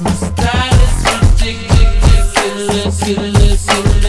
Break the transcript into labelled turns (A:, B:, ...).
A: ridiculous. My style is ridiculous. Ridiculous.